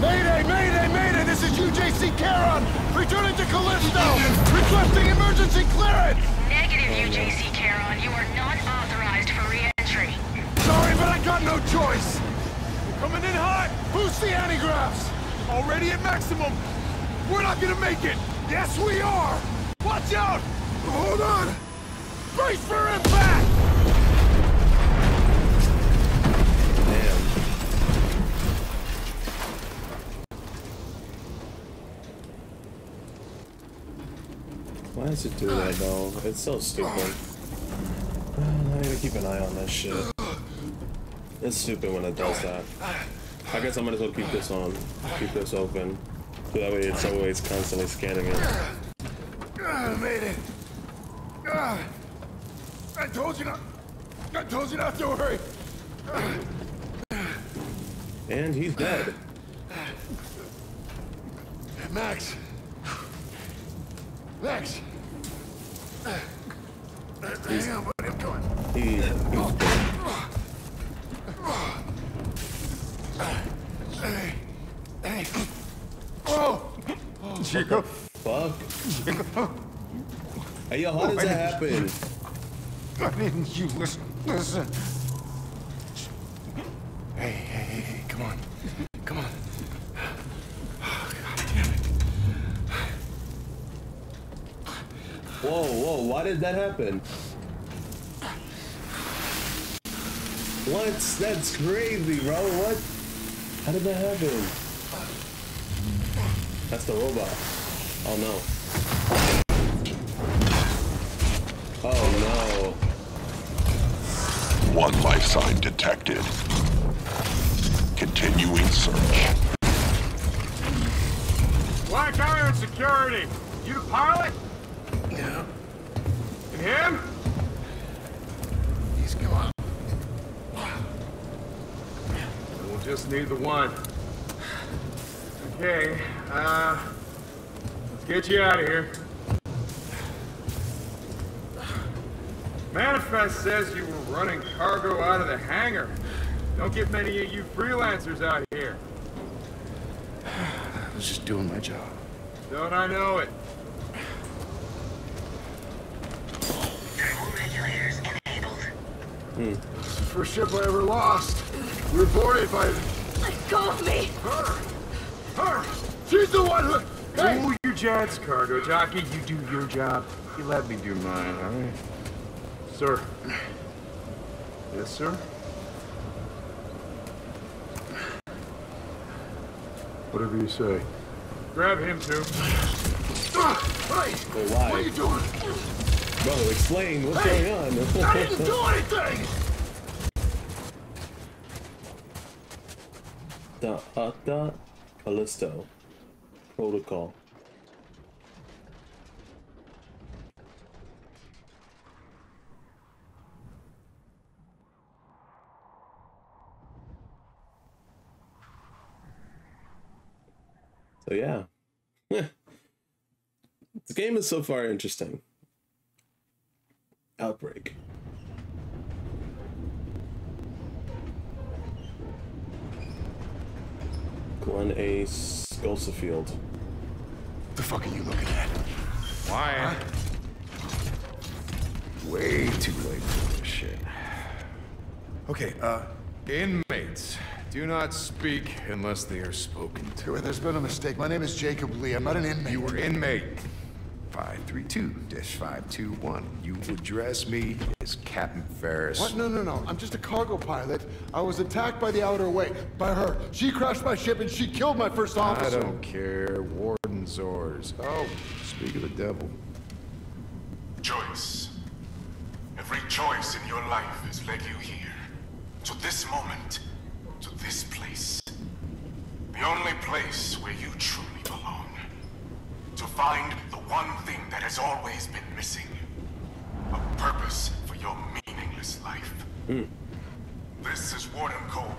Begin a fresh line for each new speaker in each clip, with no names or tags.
Mayday, mayday, mayday! This is UJC Charon! Returning to Callisto! Requesting emergency clearance!
Negative, UJC Charon. You are not authorized for re-entry.
Sorry, but I got no choice! Coming in hot! Boost the anti-gravs! Already at maximum! We're not gonna make it! Yes, we are! Watch out! Hold on! Brace for impact!
Why does it do that though? It's so stupid. I gotta keep an eye on this shit. It's stupid when it does that. I guess I might as well keep this on. Keep this open. So that way it's always constantly scanning it.
I made it. Ah, I told you not. I told you not to worry.
And he's dead.
Max. Max. Hang on, buddy. I'm coming.
He, he's dead.
Hey. Hey. Oh.
The fuck? Hey yo, how does that happen?
I didn't you listen. Listen. Hey, hey, hey, hey, come on. Come on. Oh, God damn it.
Whoa, whoa, why did that happen? What? That's crazy, bro. What? How did that happen? That's the robot. Oh no. Oh
One life sign detected. Continuing search.
Black Iron Security. You the pilot?
Yeah.
And him?
He's gone.
We'll just need the one. Okay, uh... Let's get you out of here. Manifest says you were running cargo out of the hangar. Don't get many of you freelancers out here.
I was just doing my job.
Don't I know it?
Regulators enabled.
First ship I ever lost. We were boarded by
Let go of me!
her. Her. She's the one who. Hey.
Cool your jets, cargo jockey. You do your job. You let me do mine, all right? Sir. Yes, sir? Whatever you say. Grab him, too.
Ah, Hey.
But why?
What are you doing?
Bro, explain what's
Hey,
going on.
I didn't do anything.
The Ata Callisto Protocol. So yeah. the game is so far interesting. Outbreak. Glenn A. Scosefield.
The fuck are you looking at?
Why?
Way too late for this shit.
Okay, uh, inmates. Do not speak unless they are spoken to.
There's been a mistake. My name is Jacob Lee. I'm not an inmate.
You were inmate 532-521. You address me as Captain Ferris.
What? No, no, no. I'm just a cargo pilot. I was attacked by the Outer Way. By her. She crashed my ship and she killed my first officer.
I don't care. Warden's orders. Oh, speak of the devil.
Choice. Every choice in your life has led you here. To this moment. To this place. The only place where you truly belong. To find the one thing that has always been missing. A purpose for your meaningless life. Hmm. This is Warden Cole.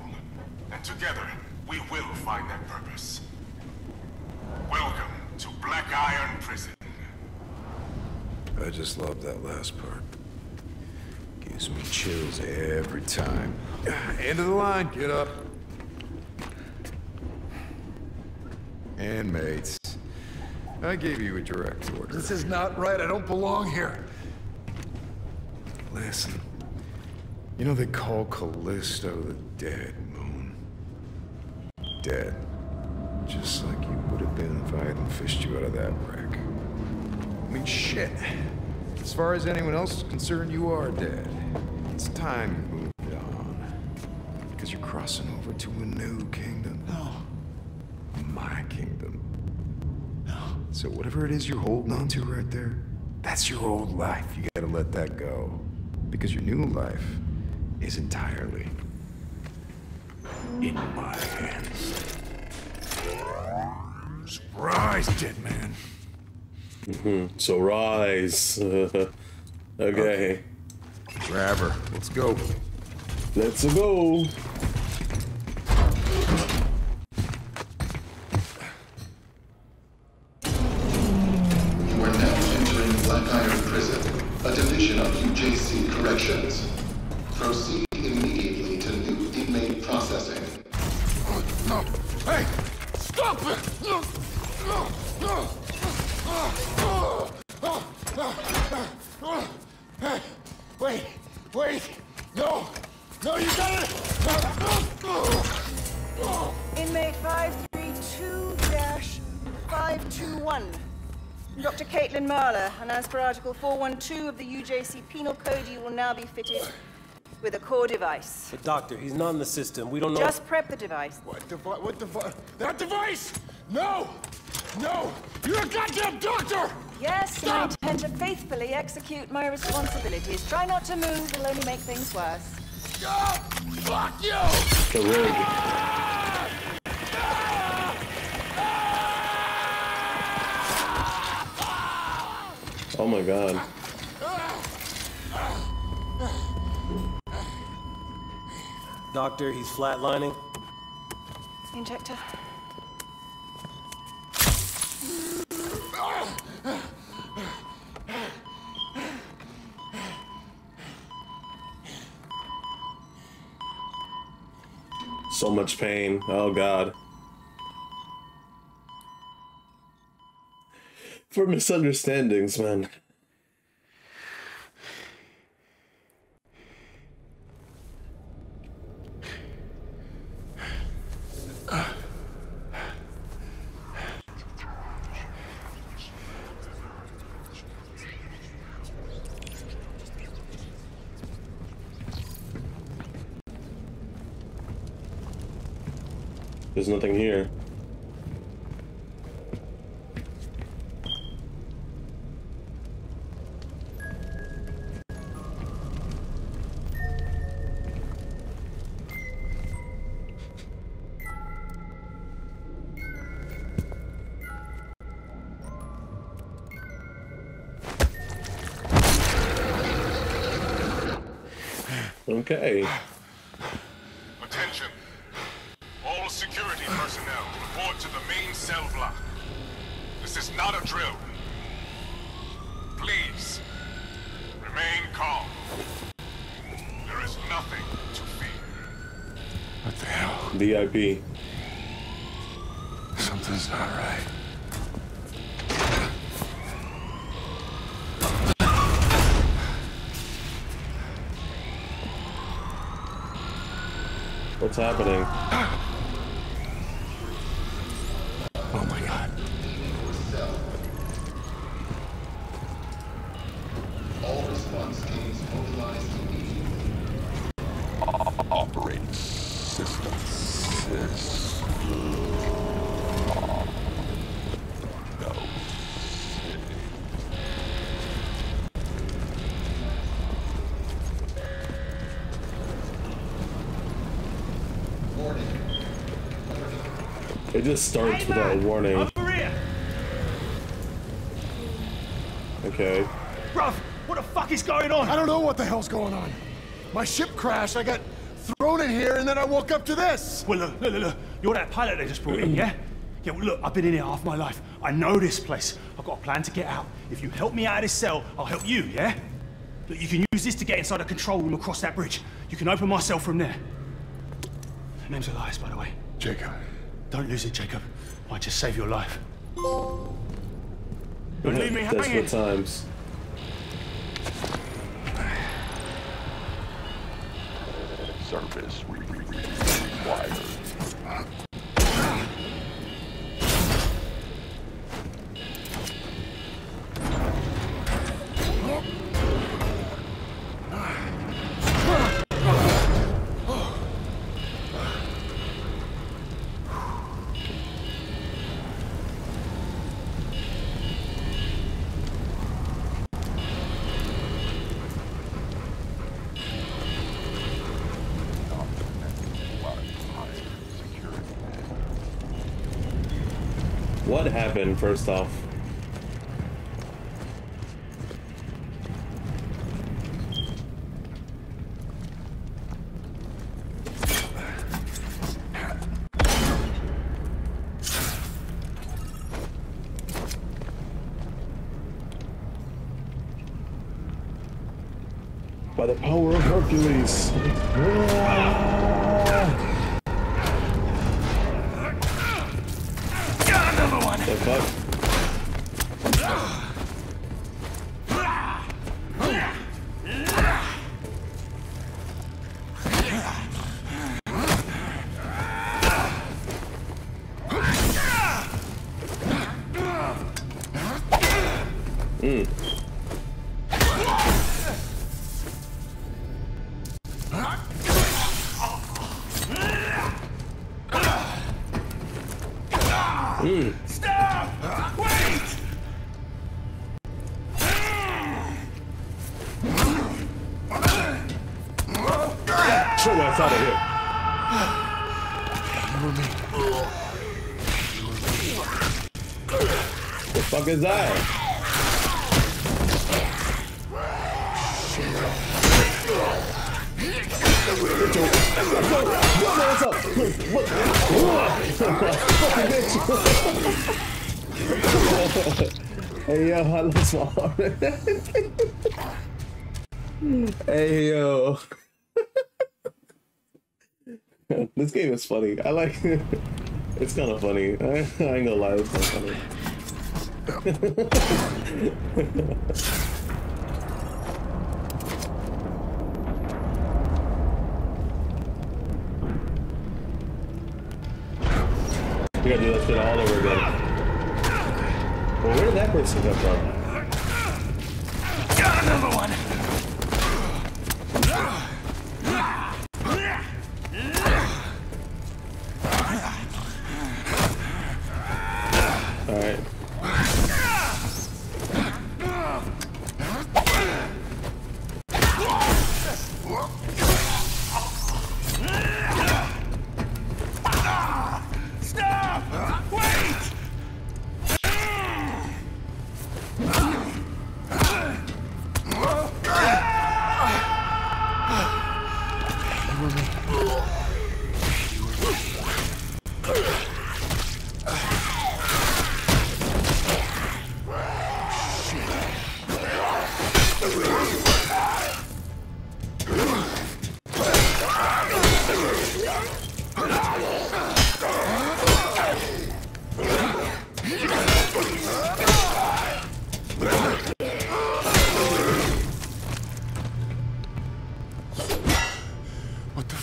And together, we will find that purpose. Welcome to Black Iron Prison.
I just love that last part. Gives me chills every time. End of the line. Get up. Inmates. I gave you a direct order.
This is not right. I don't belong here.
Listen. You know they call Callisto the dead moon. Dead. Just like you would have been if I hadn't fished you out of that wreck. I mean, shit. As far as anyone else is concerned, you are dead. It's time you moved on. Because you're crossing over to a new kingdom.
No.
My kingdom. So whatever it is you're holding on to right there, that's your old life. You gotta let that go. Because your new life is entirely in my hands. Surprise, dead man. Mm-hmm.
So rise. okay.
Grab her. Let's go.
Let's go.
Article 412 of the UJC Penal Code, you will now be fitted with a core device.
But doctor, he's not in the system. We don't know.
Just prep the device.
What device? What device? That device! No! No! You're a goddamn doctor!
Yes, and I intend to faithfully execute my responsibilities. Try not to move, it'll only make things worse.
Oh, fuck you!
The rig. Oh my god.
Doctor, he's flatlining.
Injector.
So much pain. Oh god. For misunderstandings, man. There's nothing here. Okay.
Attention. All security personnel report to the main cell block. This is not a drill. Please, remain calm. There is nothing to fear.
What the hell?
VIP.
Something's not right.
What's happening? It just starts without a warning. Okay.
Bruv, what the fuck is going on?
I don't know what the hell's going on. My ship crashed, I got thrown in here, and then I woke up to this.
Well, look, look, look, look. You're that pilot they just brought in, yeah? Yeah, well, look, I've been in here half my life. I know this place. I've got a plan to get out. If you help me out of this cell, I'll help you, yeah? Look, you can use this to get inside a control room across that bridge. You can open my cell from there. My name's Elias, by the way.
Jacob.
Don't lose it, Jacob. Might just save your life.
We
Don't leave me
have
hanging.
desperate times.
Service re- re- re- required.
What happened, first off? By the power of Hercules. The fuck? Us out of here. The fuck is that? What's up? hey yo, I lost my heart. hey yo. This game is funny. I like it. It's kind of funny. I, I ain't gonna lie, it's kind of funny. We gotta do that shit all over again. Well, where did that person come from?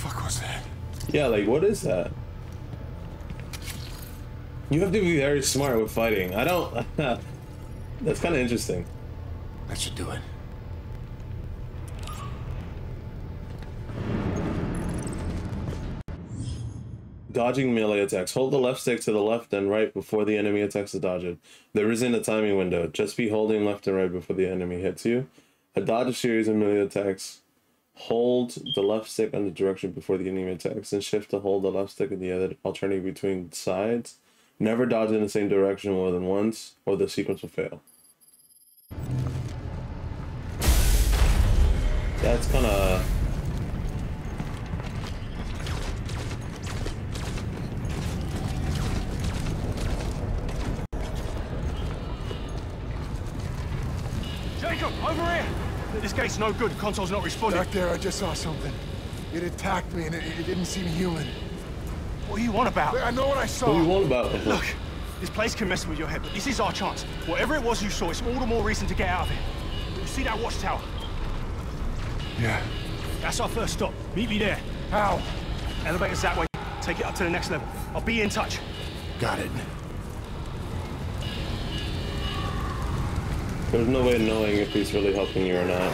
Fuck was that?
Yeah, like, what is that? You have to be very smart with fighting. I don't. That's kind of interesting.
That should do it.
Dodging melee attacks. Hold the left stick to the left and right before the enemy attacks to dodge it. There isn't a timing window. Just be holding left and right before the enemy hits you. A dodge a series of melee attacks. Hold the left stick on the direction before the enemy attacks, and shift to hold the left stick in the other, alternating between sides. Never dodge in the same direction more than once, or the sequence will fail. That's kind of.
Jacob, over here! This gate's no good. Console's not responding.
Back there, I just saw something. It attacked me and it, it didn't seem human.
What do you want about?
I know what I saw.
What do you want about?
Look, this place can mess with your head, but this is our chance. Whatever it was you saw, it's all the more reason to get out of here. You see that watchtower?
Yeah.
That's our first stop. Meet me there.
How?
Elevator's that way. Take it up to the next level. I'll be in touch.
Got it.
There's no way of knowing if he's really helping you or not.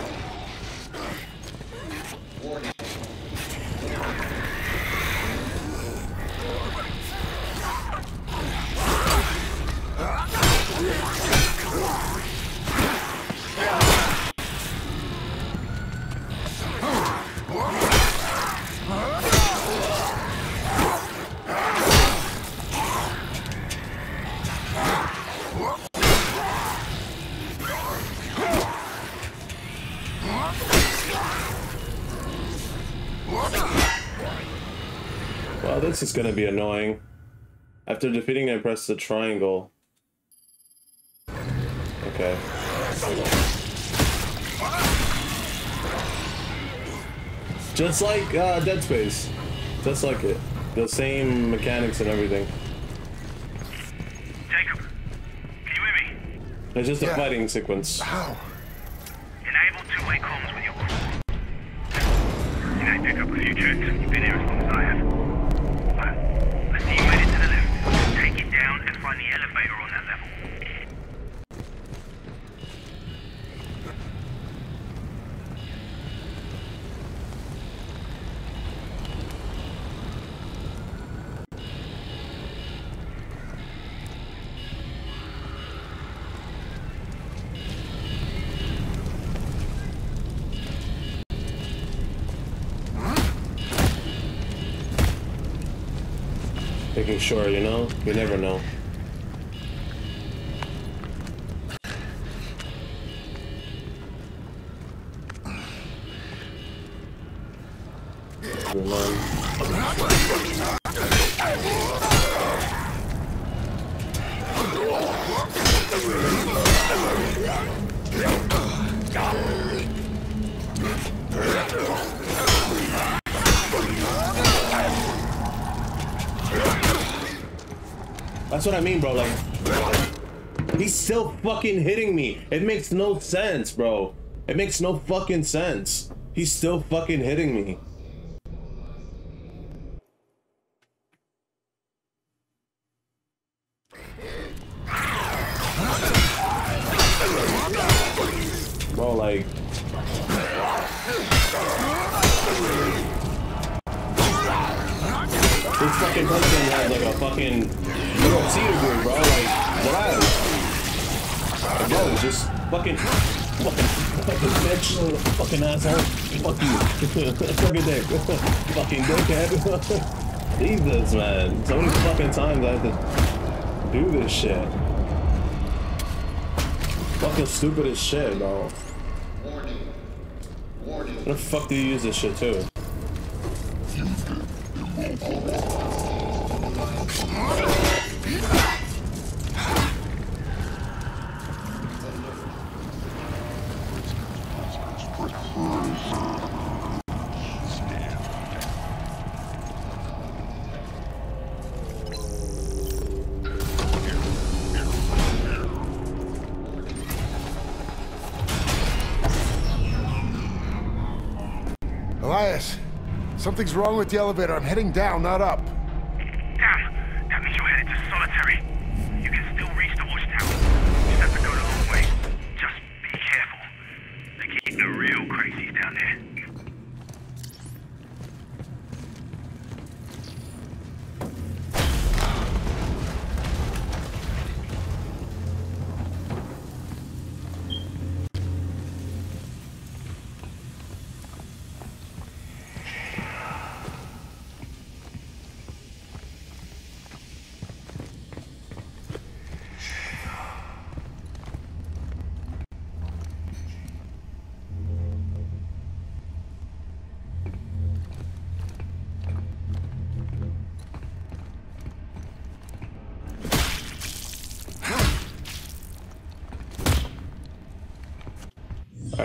Well, this is gonna be annoying. After defeating him, press the triangle. Okay. Just like uh, Dead Space. Just like it. The same mechanics and everything.
Jacob, can you hear me?
It's just a fighting sequence.
How?
Enable two-way comms with your crew. You know, Jacob, a few tricks. You've been here
Making sure, you know? You never know. Run. That's what I mean, bro. Like, he's still fucking hitting me. It makes no sense, bro. It makes no fucking sense. He's still fucking hitting me. Fucking person has like a fucking UFC degree, bro. Like, what? Like, bro, just fucking, fucking, fucking bitch, fucking asshole. Fuck you. Suck a dick. fucking dickhead. Jesus, man. So many fucking times I have to do this shit. Fucking stupid as shit, bro.
Warning. Warning.
Where the fuck do you use this shit too?
Elias, something's wrong with the elevator. I'm heading down, not up.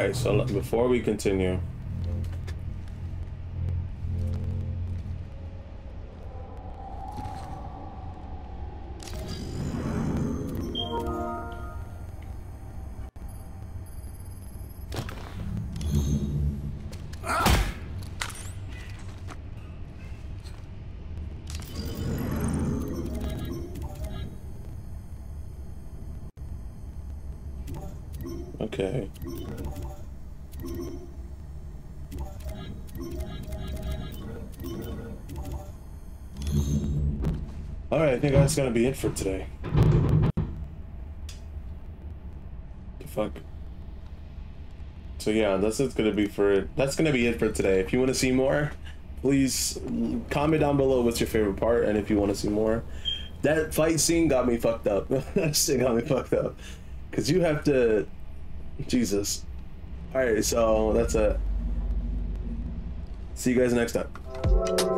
right, so before we continue, Okay. I think that's gonna be it for today. The fuck? So yeah, that's it's gonna be for that's gonna be it for today. If you wanna see more, please comment down below what's your favorite part and if you wanna see more. That fight scene got me fucked up. that shit got me fucked up. Cause you have to Jesus. Alright, so that's it. See you guys next time.